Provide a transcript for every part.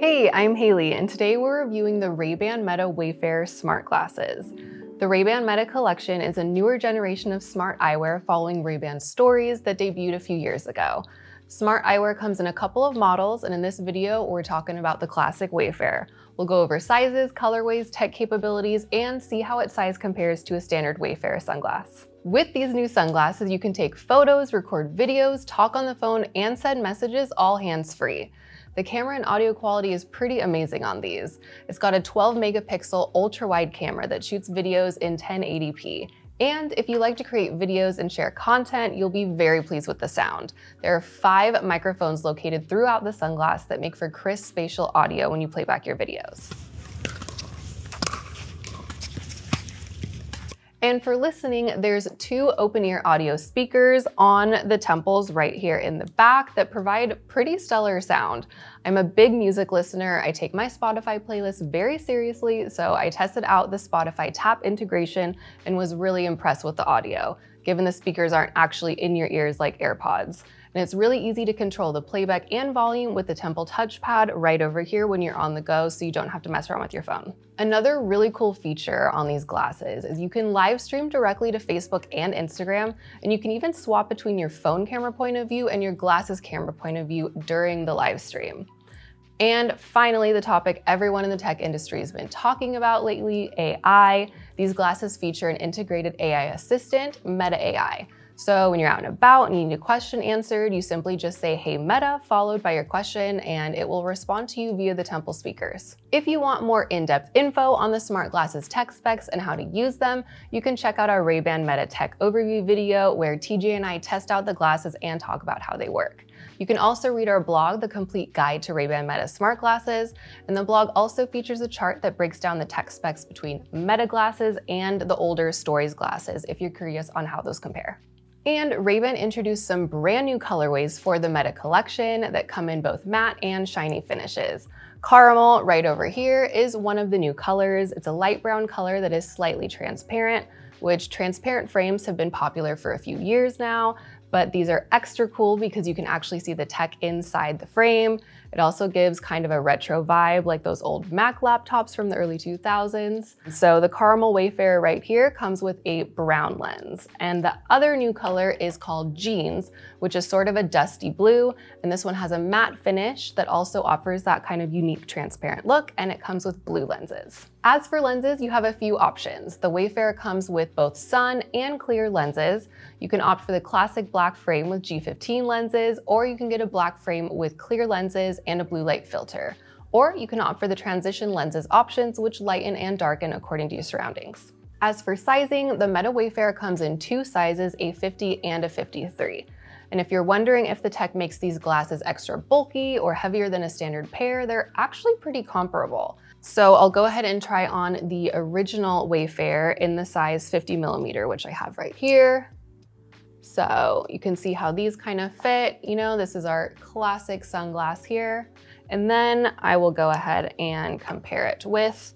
Hey, I'm Hayley, and today we're reviewing the Ray-Ban Meta Wayfarer smart glasses. The Ray-Ban Meta collection is a newer generation of smart eyewear following Ray-Ban Stories that debuted a few years ago. Smart eyewear comes in a couple of models, and in this video, we're talking about the classic Wayfarer. We'll go over sizes, colorways, tech capabilities, and see how its size compares to a standard Wayfarer sunglass. With these new sunglasses, you can take photos, record videos, talk on the phone, and send messages all hands-free. The camera and audio quality is pretty amazing on these. It's got a 12 megapixel ultra wide camera that shoots videos in 1080p. And if you like to create videos and share content, you'll be very pleased with the sound. There are five microphones located throughout the sunglass that make for crisp spatial audio when you play back your videos. And for listening, there's two open ear audio speakers on the temples right here in the back that provide pretty stellar sound. I'm a big music listener. I take my Spotify playlist very seriously, so I tested out the Spotify tap integration and was really impressed with the audio, given the speakers aren't actually in your ears like AirPods. And it's really easy to control the playback and volume with the Temple touchpad right over here when you're on the go so you don't have to mess around with your phone. Another really cool feature on these glasses is you can live stream directly to Facebook and Instagram, and you can even swap between your phone camera point of view and your glasses camera point of view during the live stream. And finally, the topic everyone in the tech industry has been talking about lately, AI. These glasses feature an integrated AI assistant, Meta AI. So when you're out and about and you need a question answered, you simply just say, hey Meta, followed by your question, and it will respond to you via the Temple speakers. If you want more in-depth info on the smart glasses tech specs and how to use them, you can check out our Ray-Ban Meta Tech Overview video where TJ and I test out the glasses and talk about how they work. You can also read our blog, The Complete Guide to Ray-Ban Meta Smart Glasses, and the blog also features a chart that breaks down the tech specs between Meta glasses and the older Stories glasses if you're curious on how those compare. And Ray-Ban introduced some brand new colorways for the Meta collection that come in both matte and shiny finishes. Caramel, right over here, is one of the new colors. It's a light brown color that is slightly transparent, which transparent frames have been popular for a few years now, but these are extra cool because you can actually see the tech inside the frame. It also gives kind of a retro vibe like those old Mac laptops from the early 2000s. So the Caramel Wayfarer right here comes with a brown lens. And the other new color is called Jeans, which is sort of a dusty blue. And this one has a matte finish that also offers that kind of unique transparent look and it comes with blue lenses. As for lenses, you have a few options. The Wayfarer comes with both sun and clear lenses. You can opt for the classic black frame with G15 lenses, or you can get a black frame with clear lenses and a blue light filter. Or you can opt for the transition lenses options, which lighten and darken according to your surroundings. As for sizing, the Meta Wayfarer comes in two sizes, a 50 and a 53. And if you're wondering if the tech makes these glasses extra bulky or heavier than a standard pair, they're actually pretty comparable. So I'll go ahead and try on the original Wayfarer in the size 50 millimeter, which I have right here. So you can see how these kind of fit. You know, this is our classic sunglass here. And then I will go ahead and compare it with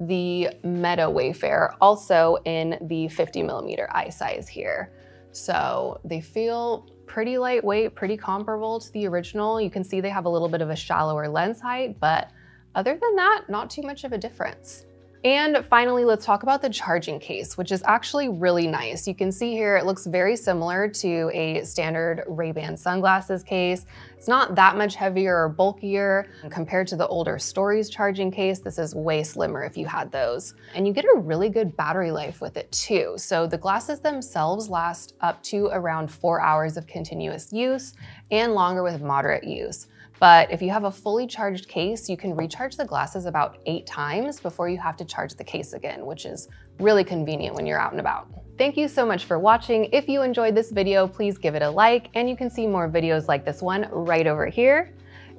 the Meta Wayfarer, also in the 50 millimeter eye size here. So they feel pretty lightweight, pretty comparable to the original. You can see they have a little bit of a shallower lens height, but other than that, not too much of a difference. And finally, let's talk about the charging case, which is actually really nice. You can see here, it looks very similar to a standard Ray-Ban sunglasses case. It's not that much heavier or bulkier compared to the older Stories charging case. This is way slimmer if you had those. And you get a really good battery life with it too. So the glasses themselves last up to around four hours of continuous use and longer with moderate use. But if you have a fully charged case, you can recharge the glasses about eight times before you have to charge the case again, which is really convenient when you're out and about. Thank you so much for watching. If you enjoyed this video, please give it a like, and you can see more videos like this one right over here.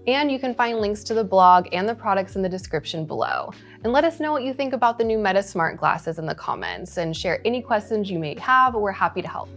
And you can find links to the blog and the products in the description below. And let us know what you think about the new Meta Smart glasses in the comments and share any questions you may have. We're happy to help.